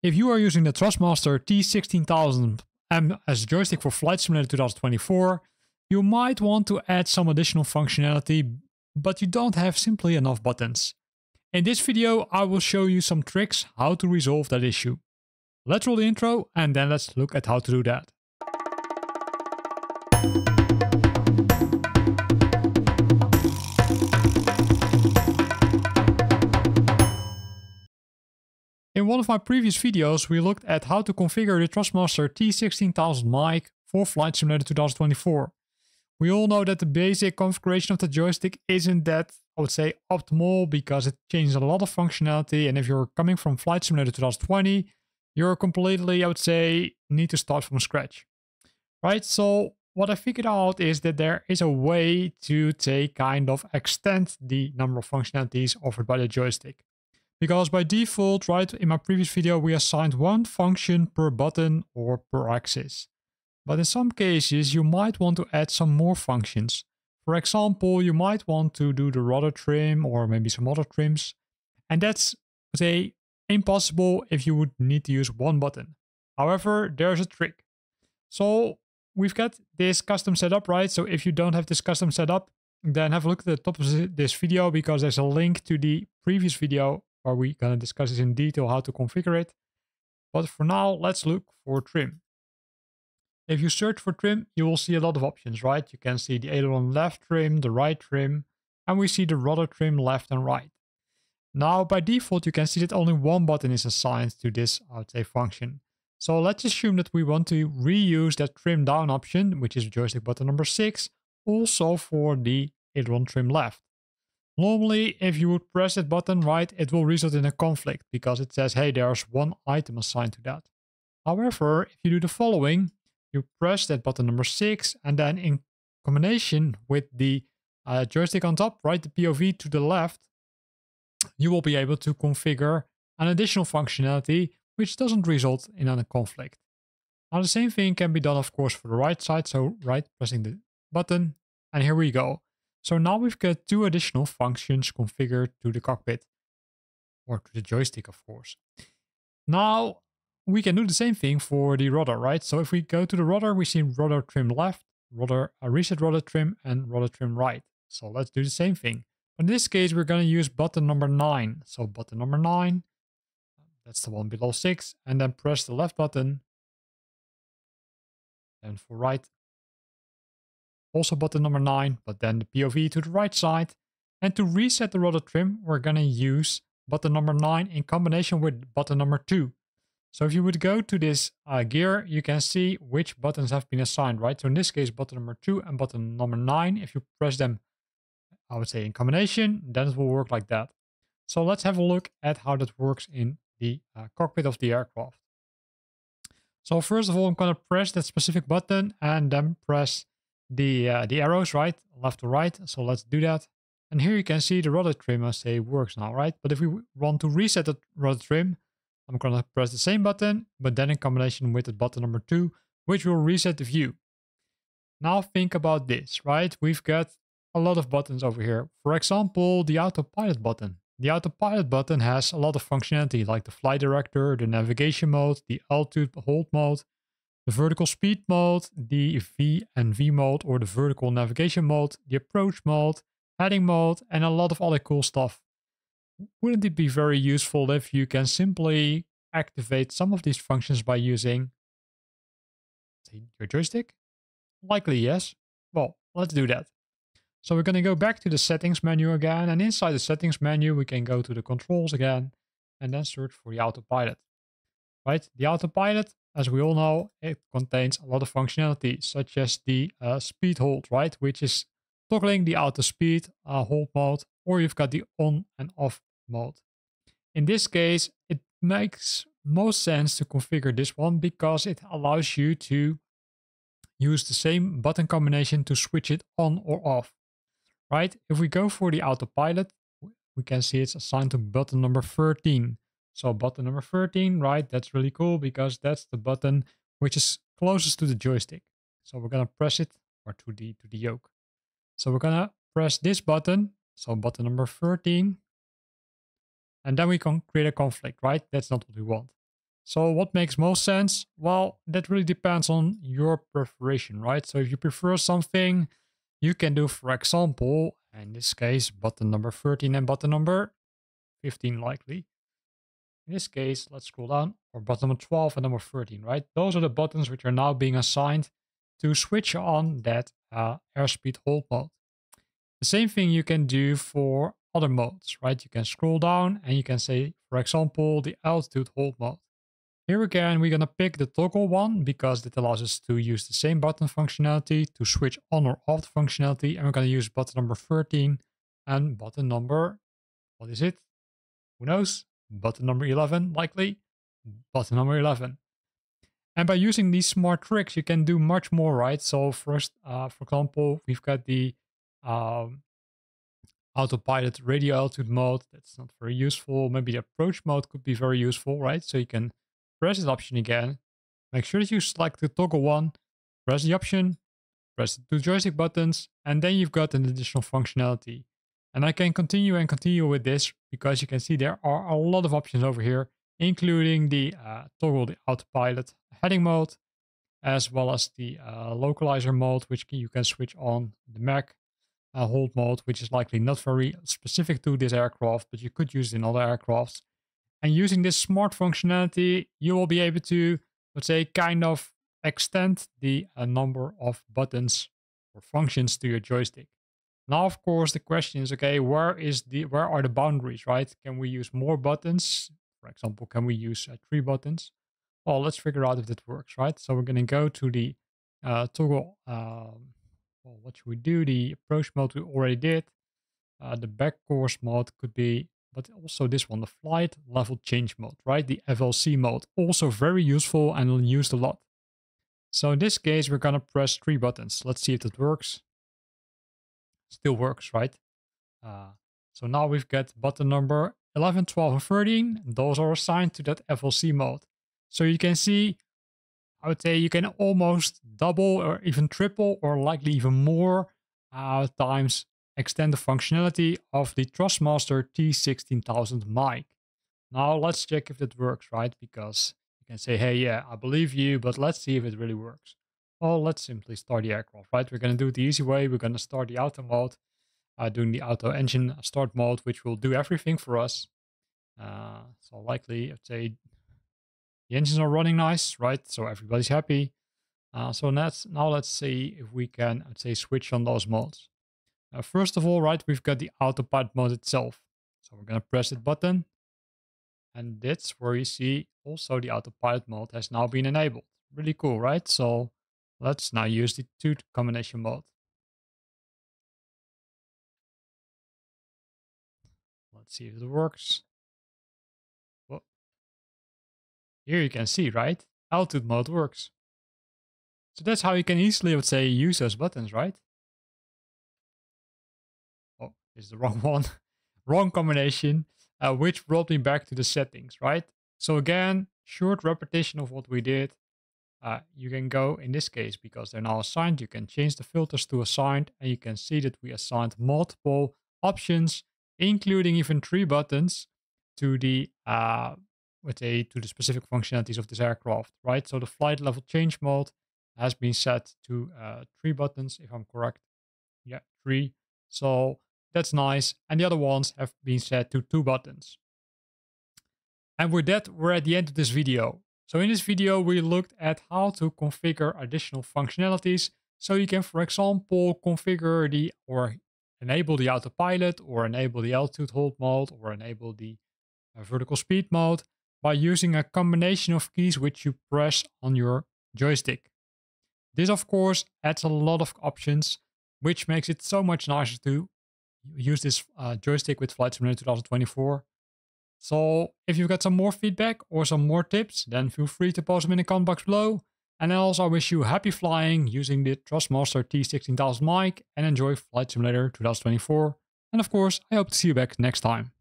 If you are using the Thrustmaster T16000M as a joystick for Flight Simulator 2024, you might want to add some additional functionality, but you don't have simply enough buttons. In this video, I will show you some tricks how to resolve that issue. Let's roll the intro and then let's look at how to do that. One of my previous videos, we looked at how to configure the Thrustmaster T16000 mic for Flight Simulator 2024. We all know that the basic configuration of the joystick isn't that, I would say, optimal because it changes a lot of functionality. And if you're coming from Flight Simulator 2020, you're completely, I would say, need to start from scratch. Right? So what I figured out is that there is a way to take kind of extend the number of functionalities offered by the joystick. Because by default, right, in my previous video, we assigned one function per button or per axis. But in some cases, you might want to add some more functions. For example, you might want to do the rudder trim or maybe some other trims. And that's, say, impossible if you would need to use one button. However, there's a trick. So we've got this custom setup, right? So if you don't have this custom setup, then have a look at the top of this video because there's a link to the previous video where we're going to discuss this in detail how to configure it. But for now, let's look for trim. If you search for trim, you will see a lot of options, right? You can see the aileron left trim, the right trim, and we see the rudder trim left and right. Now, by default, you can see that only one button is assigned to this, I would say, function. So let's assume that we want to reuse that trim down option, which is joystick button number 6, also for the aileron trim left. Normally, if you would press that button right, it will result in a conflict because it says, hey, there's one item assigned to that. However, if you do the following, you press that button number 6 and then in combination with the uh, joystick on top, right, the POV to the left, you will be able to configure an additional functionality which doesn't result in a conflict. Now the same thing can be done of course for the right side, so right pressing the button and here we go. So now we've got two additional functions configured to the cockpit or to the joystick, of course. Now we can do the same thing for the rudder, right? So if we go to the rudder, we see rudder trim left, rudder uh, reset rudder trim and rudder trim right. So let's do the same thing. In this case, we're going to use button number nine. So button number nine, that's the one below six, and then press the left button. And for right, also button number 9, but then the POV to the right side. And to reset the rudder trim, we're going to use button number 9 in combination with button number 2. So if you would go to this uh, gear, you can see which buttons have been assigned, right? So in this case, button number 2 and button number 9, if you press them, I would say in combination, then it will work like that. So let's have a look at how that works in the uh, cockpit of the aircraft. So first of all, I'm going to press that specific button and then press the uh, the arrows, right? Left to right. So let's do that. And here you can see the rudder trim, I say, works now, right? But if we want to reset the rudder trim, I'm going to press the same button, but then in combination with the button number two, which will reset the view. Now think about this, right? We've got a lot of buttons over here. For example, the autopilot button. The autopilot button has a lot of functionality like the flight director, the navigation mode, the altitude hold mode, the vertical speed mode, the V and V mode or the vertical navigation mode, the approach mode, heading mode, and a lot of other cool stuff. Wouldn't it be very useful if you can simply activate some of these functions by using your joystick? Likely yes. Well, let's do that. So we're going to go back to the settings menu again, and inside the settings menu, we can go to the controls again, and then search for the autopilot. Right, the autopilot as we all know, it contains a lot of functionality, such as the uh, speed hold, right? Which is toggling the auto speed uh, hold mode, or you've got the on and off mode. In this case, it makes most sense to configure this one because it allows you to use the same button combination to switch it on or off, right? If we go for the autopilot, we can see it's assigned to button number 13. So button number 13, right? That's really cool because that's the button which is closest to the joystick. So we're gonna press it or to the to the yoke. So we're gonna press this button, so button number 13, and then we can create a conflict, right? That's not what we want. So what makes most sense? Well, that really depends on your preparation, right? So if you prefer something, you can do, for example, in this case, button number 13 and button number 15 likely. In this case, let's scroll down, or button number 12 and number 13, right? Those are the buttons which are now being assigned to switch on that uh, airspeed hold mode. The same thing you can do for other modes, right? You can scroll down and you can say, for example, the altitude hold mode. Here again, we're going to pick the toggle one because it allows us to use the same button functionality to switch on or off the functionality. And we're going to use button number 13 and button number, what is it? Who knows? Button number 11, likely. Button number 11. And by using these smart tricks, you can do much more, right? So first, uh, for example, we've got the um, autopilot radio altitude mode. That's not very useful. Maybe the approach mode could be very useful, right? So you can press this option again. Make sure that you select the toggle one, press the option, press the two joystick buttons, and then you've got an additional functionality. And I can continue and continue with this because you can see there are a lot of options over here, including the uh, toggle the autopilot heading mode, as well as the uh, localizer mode, which you can switch on the Mach uh, hold mode, which is likely not very specific to this aircraft, but you could use it in other aircrafts. And using this smart functionality, you will be able to, let's say, kind of extend the uh, number of buttons or functions to your joystick. Now, of course, the question is, okay, where is the where are the boundaries, right? Can we use more buttons? For example, can we use uh, three buttons? Well, let's figure out if that works, right? So we're going to go to the uh, toggle. Um, well, what should we do? The approach mode we already did. Uh, the back course mode could be but also this one, the flight level change mode, right? The FLC mode, also very useful and used a lot. So in this case, we're gonna press three buttons. Let's see if that works. Still works, right? Uh, so now we've got button number 11, 12, and 13. Those are assigned to that FLC mode. So you can see, I would say you can almost double or even triple or likely even more uh, times extend the functionality of the Thrustmaster T16000M. Now let's check if it works, right? Because you can say, hey, yeah, I believe you, but let's see if it really works. Well, let's simply start the aircraft, right? We're going to do it the easy way. We're going to start the auto mode, uh, doing the auto engine start mode, which will do everything for us. Uh, so likely, I'd say the engines are running nice, right? So everybody's happy. Uh, so let's, now let's see if we can, I'd say, switch on those modes. Now, first of all, right, we've got the autopilot mode itself. So we're going to press that button. And that's where you see also the autopilot mode has now been enabled. Really cool, right? So let's now use the two combination mode. Let's see if it works. Well, here you can see, right? Altitude mode works. So that's how you can easily, I would say, use those buttons, right? Oh, is the wrong one, wrong combination, uh, which brought me back to the settings, right? So again, short repetition of what we did. Uh, you can go, in this case, because they're now assigned, you can change the filters to assigned, and you can see that we assigned multiple options, including even three buttons to the, uh, let's say, to the specific functionalities of this aircraft, right? So the flight level change mode has been set to uh, three buttons, if I'm correct. Yeah, three. So that's nice. And the other ones have been set to two buttons. And with that, we're at the end of this video. So in this video, we looked at how to configure additional functionalities. So you can, for example, configure the or enable the autopilot or enable the altitude hold mode or enable the uh, vertical speed mode by using a combination of keys which you press on your joystick. This, of course, adds a lot of options, which makes it so much nicer to use this uh, joystick with Flight Simulator 2024. So if you've got some more feedback or some more tips, then feel free to post them in the comment box below. And I also wish you happy flying using the Thrustmaster T16000 mic and enjoy Flight Simulator 2024. And of course, I hope to see you back next time.